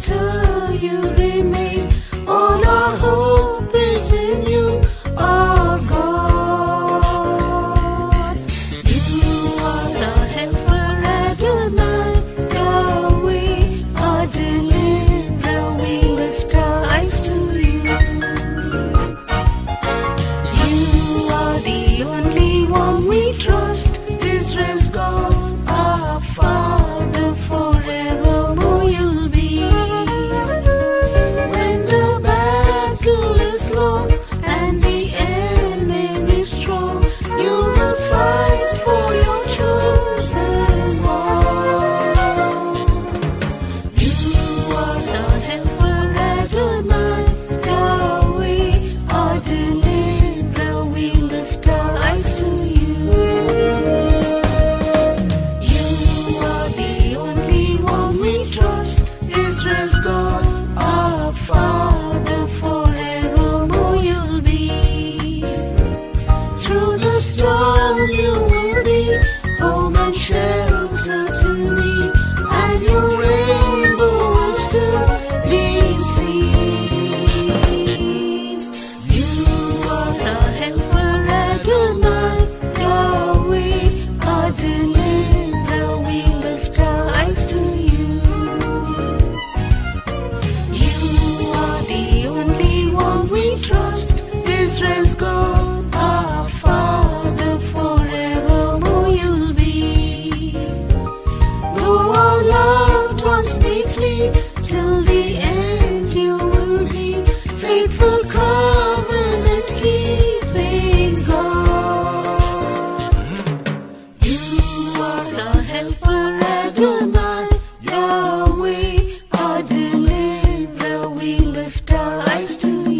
Master, covenant keeping God. You are helper Adonai, Yahweh, our deliverer. We lift our eyes to you.